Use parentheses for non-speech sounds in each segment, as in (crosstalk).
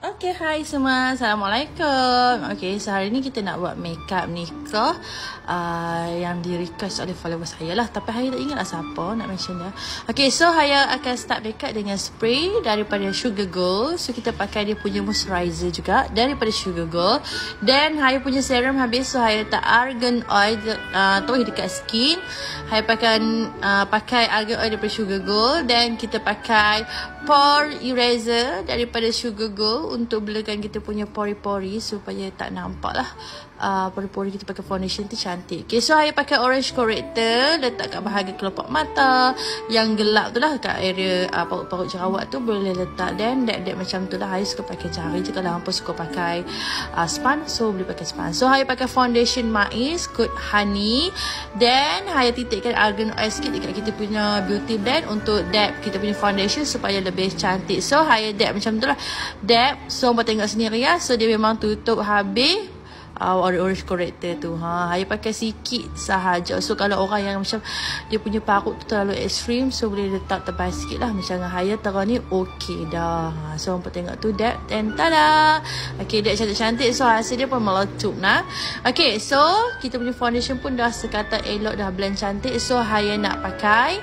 Okay, hai semua. Assalamualaikum. Okay, so hari ni kita nak buat makeup nikah uh, yang di request oleh follower saya lah. Tapi Haya tak ingat lah siapa nak mention dia. Okay, so Haya akan start makeup dengan spray daripada Sugar Gold. So, kita pakai dia punya moisturizer juga daripada Sugar Gold. Then, Haya punya serum habis. So, Haya letak argan oil uh, dekat skin. Haya pakai, uh, pakai argan oil daripada Sugar Gold. Then, kita pakai pore eraser daripada Sugar Gold untuk blurkan kita punya pori-pori supaya tak nampak lah uh, pori-pori kita pakai foundation tu cantik. Okay, so saya pakai orange corrector letak kat bahagian kelopak mata yang gelap tu lah kat area uh, paut-paut jerawat tu boleh letak dan dek-dek macam tu lah. Saya suka pakai jari je kalau hampa suka pakai uh, span so boleh pakai span. So saya pakai foundation mais kod honey then saya titikkan argan oil sikit dekat kita punya beauty blend untuk dab kita punya foundation supaya lebih cantik. So saya dab macam tu lah. Dab So, buat tengok sendiri ya. So, dia memang tutup habis uh, orange corrector tu. Ha, saya pakai sikit sahaja. So kalau orang yang macam dia punya parut tu terlalu ekstrim, so boleh letak tebal sikit lah. Macam dengan saya terang ni okey dah. Ha, so orang tengok tu that and tada. Okay, that cantik-cantik. So hasil dia pun meletup nah. Okay, so kita punya foundation pun dah sekata elok dah blend cantik. So saya nak pakai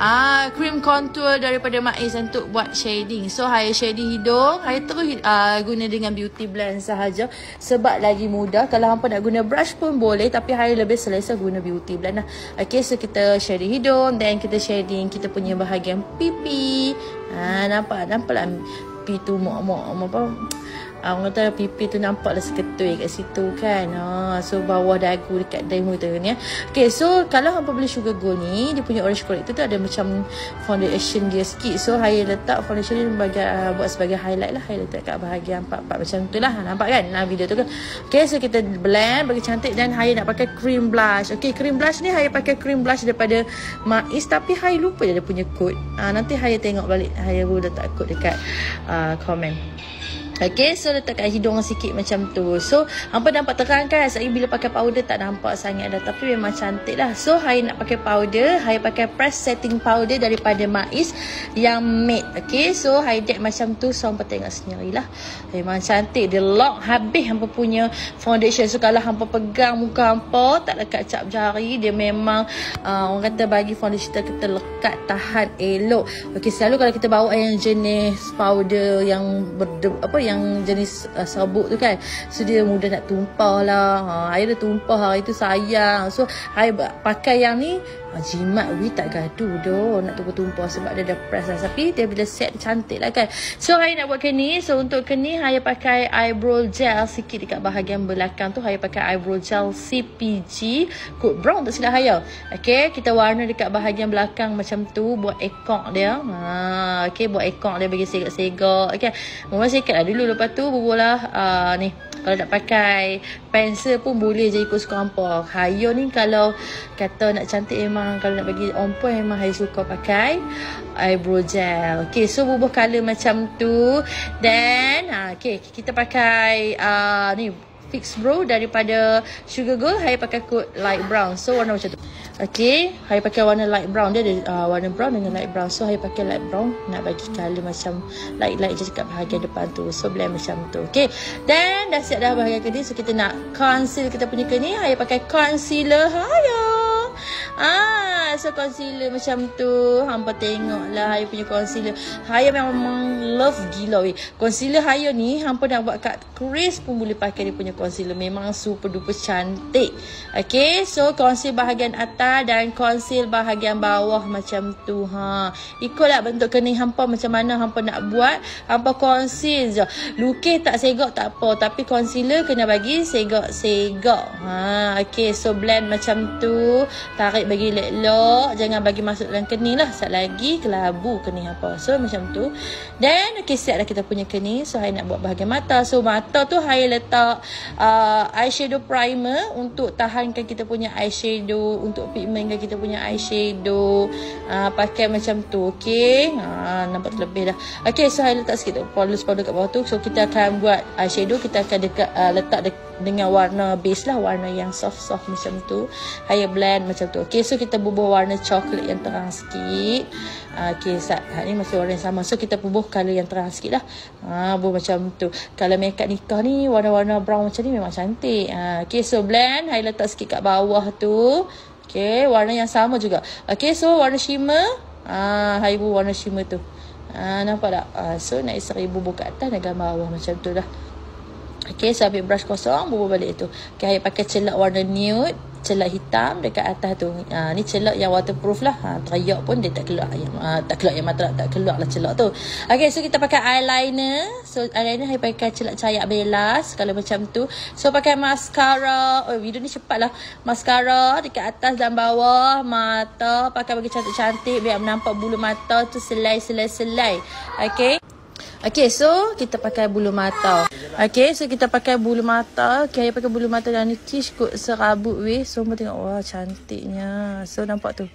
ah cream contour daripada Maiz untuk buat shading. So saya shading hidung, saya terus uh, guna dengan beauty blend sahaja. Sebab lagi mudah. Kalau hampa nak guna brush pun boleh. Tapi hari lebih selesa guna beauty blend lah. Okay so kita shading hidung. Then kita shading kita punya bahagian pipi. Ha, nampak nampak lah. Pipi tu mak-mak apa Uh, orang kata pipi tu nampak lah seketui kat situ kan. Ha, so bawah dagu dekat dagu tu ni. Ya. Okay so kalau hampa beli sugar gold ni. Dia punya orange corrector tu ada macam foundation dia sikit. So saya letak foundation ni bagi, uh, buat sebagai highlight lah. Saya letak kat bahagian part-part macam tu lah. Nampak kan nah, video tu kan. Okay so kita blend bagi cantik. Dan saya nak pakai cream blush. Okay cream blush ni saya pakai cream blush daripada Mais. Tapi saya lupa dia punya code. Uh, nanti saya tengok balik. Saya letak code dekat uh, komen. Okay, so letakkan hidung sikit macam tu. So, hampa nampak terang kan? Saya bila pakai powder tak nampak sangat dah. Tapi memang cantik lah. So, saya nak pakai powder. Saya pakai press setting powder daripada Mais yang matte. Okay, so saya dek macam tu. So, hampa tengok sendiri lah. Memang cantik. Dia lock habis hampa punya foundation. So, kalau hampa pegang muka hampa, tak lekat cap jari. Dia memang, uh, orang kata bagi foundation kita lekat tahan elok. Okay, selalu kalau kita bawa yang jenis powder yang berde, apa yang jenis uh, sabuk tu kan. So dia mudah nak tumpah lah. Ha, air dia tumpah. Hari tu sayang. So air pakai yang ni jimat we tak gaduh doh nak tumpah-tumpah sebab dia dah press lah. Tapi dia bila set cantik lah kan. So saya nak buat keni. So untuk keni saya pakai eyebrow gel sikit dekat bahagian belakang tu. Saya pakai eyebrow gel CPG. Kod brown tak silap saya. Okay kita warna dekat bahagian belakang macam tu. Buat ekor dia. Ha, okay buat ekor dia bagi segak-segak. Okay. Mula sikit lah dulu. Lepas tu berbola uh, ni. Kalau nak pakai pencil pun boleh je ikut suka hampa. Hayo ni kalau kata nak cantik memang kalau nak bagi on point memang Hayo suka pakai eyebrow gel. Okay so bubuh colour macam tu. Then ha, okay kita pakai uh, ni fix brow daripada Sugar Gold. Hayo pakai coat light brown. So warna macam tu. Okay, saya pakai warna light brown dia ada uh, warna brown dengan light brown. So saya pakai light brown nak bagi color macam light light je dekat bahagian depan tu. So blend macam tu. Okay. Dan dah siap dah bahagian kedua. So kita nak conceal kita punya ke ni. Saya pakai concealer. Hayo. Ah, so concealer macam tu. Hampa tengoklah Haya punya concealer. Haya memang love gila weh. Concealer Haya ni hampa nak buat kat crease pun boleh pakai dia punya concealer. Memang super duper cantik. Okay, so conceal bahagian atas dan conceal bahagian bawah macam tu. Ha. Ikutlah bentuk kening hampa macam mana hampa nak buat. Hampa conceal je. Lukis tak segak tak apa. Tapi concealer kena bagi segak-segak. Ha. Okay, so blend macam tu. Tarik bagi elok Jangan bagi masuk dalam kening lah. Sat lagi kelabu kening apa. So macam tu. Then okay siap dah kita punya kening. So saya nak buat bahagian mata. So mata tu saya letak uh, Eyeshadow primer Untuk tahankan kita punya eyeshadow Untuk pigmentkan kita punya eyeshadow. Uh, Pakai macam tu Okay? Uh, Nampak terlebih dah. Okay so saya letak sikit tu Polish powder kat bawah tu. So kita akan buat eyeshadow. Kita akan dekat, uh, letak dekat dengan warna base lah warna yang soft-soft macam tu. Haya blend macam tu. Okay so kita bubuh warna coklat yang terang sikit. Uh, okay saat ni masih warna yang sama. So kita bubuh colour yang terang sikit lah. Uh, bubuh macam tu. Kalau makeup nikah ni warna-warna brown macam ni memang cantik. Uh, okay so blend. Haya letak sikit kat bawah tu. Okay warna yang sama juga. Okay so warna shimmer. Uh, haya bubuh warna shimmer tu. Ha, nampak tak? Ha, so nak isri bubur kat atas dan gambar bawah macam tu lah. Okay, so ambil brush kosong, bubur balik tu. Okay, pakai celak warna nude celak hitam dekat atas tu. Ha, ni celak yang waterproof lah. Ha, teriak pun dia tak keluar. Yang, ha, tak keluar yang mata tak keluar lah celak tu. Okay, so kita pakai eyeliner. So, eyeliner saya pakai celak cayak belas. Kalau macam tu. So, pakai mascara. Oh, video ni cepat lah. Mascara dekat atas dan bawah. Mata. Pakai bagi cantik-cantik. Biar menampak bulu mata tu selai-selai-selai. Okay. Okay, so kita pakai bulu mata. Okay, so kita pakai bulu mata. Okay, pakai bulu mata dan ni kish kot serabut weh. So, semua tengok, wah cantiknya. So, nampak tu.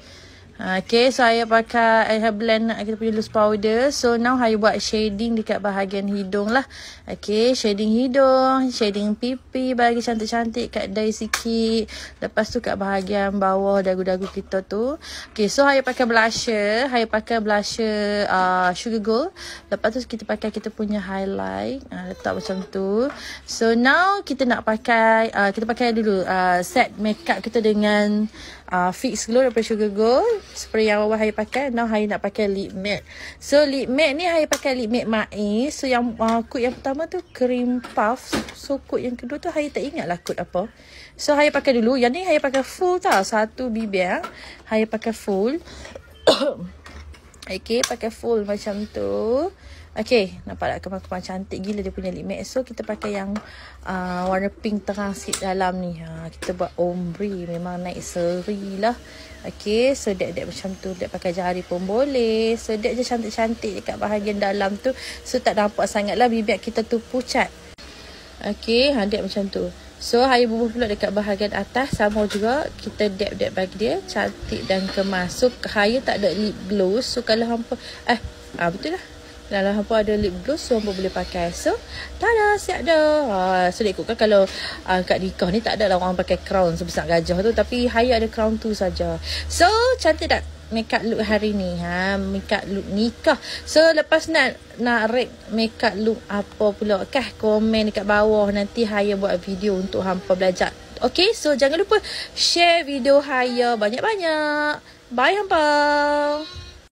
Okay, so saya pakai have blend nak kita punya loose powder. So now saya buat shading dekat bahagian hidung lah. Okay, shading hidung, shading pipi bagi cantik-cantik kat dahi sikit. Lepas tu kat bahagian bawah dagu-dagu kita tu. Okay, so saya pakai blusher. Saya pakai blusher uh, sugar gold. Lepas tu kita pakai kita punya highlight. Uh, letak macam tu. So now kita nak pakai, uh, kita pakai dulu uh, set makeup kita dengan uh, fix glow daripada sugar gold. Spray yang awal saya pakai now saya nak pakai lip matte. So lip matte ni saya pakai lip matte Mai so yang uh, kod yang pertama tu cream puff. So kod yang kedua tu saya tak ingat lah kod apa. So saya pakai dulu. Yang ni saya pakai full tau. Satu bibir saya pakai full. (coughs) Okay, pakai full macam tu. Okay, nampak tak kemang-kemang cantik gila dia punya lip matte. So, kita pakai yang uh, warna pink terang sikit dalam ni. Ha, kita buat ombre. Memang naik seri lah. Okay, so dek-dek macam tu. Dek pakai jari pun boleh. So, dek je cantik-cantik dekat bahagian dalam tu. So, tak nampak sangat lah bibir kita tu pucat. Okay, ha, dek macam tu. So, saya bubuh pula dekat bahagian atas. Sama juga, kita dep-dep bagi dia. Cantik dan kemas. So, saya tak ada lip gloss. So, kalau hampa... Eh, ah, betul lah. Dalam hampa ada lip gloss So hampa boleh pakai So Tada siap dah uh, So dia ikutkan kalau uh, Kat nikah ni tak ada lah orang pakai crown Sebesar gajah tu Tapi Haya ada crown tu saja. So cantik tak Makeup look hari ni ha makeup look nikah. So lepas nak nak rate makeup look apa pula kah komen dekat bawah nanti Haya buat video untuk hampa belajar. Okay so jangan lupa share video Haya banyak-banyak. Bye hampa.